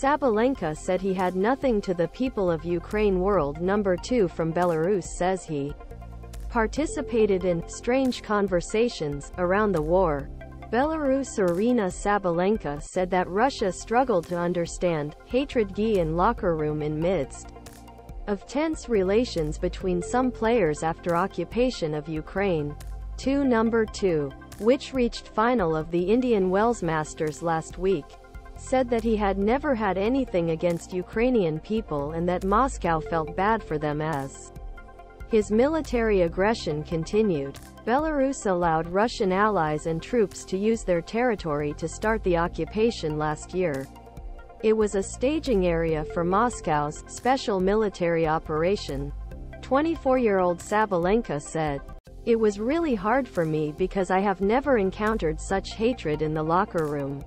Sabalenka said he had nothing to the people of Ukraine world number 2 from Belarus says he participated in strange conversations around the war. Belarus Aryna Sabalenka said that Russia struggled to understand hatred gi in locker room in midst of tense relations between some players after occupation of Ukraine. 2 Number 2, which reached final of the Indian Wells Masters last week, said that he had never had anything against Ukrainian people and that Moscow felt bad for them as his military aggression continued. Belarus allowed Russian allies and troops to use their territory to start the occupation last year. It was a staging area for Moscow's special military operation. 24-year-old Sabalenka said, It was really hard for me because I have never encountered such hatred in the locker room.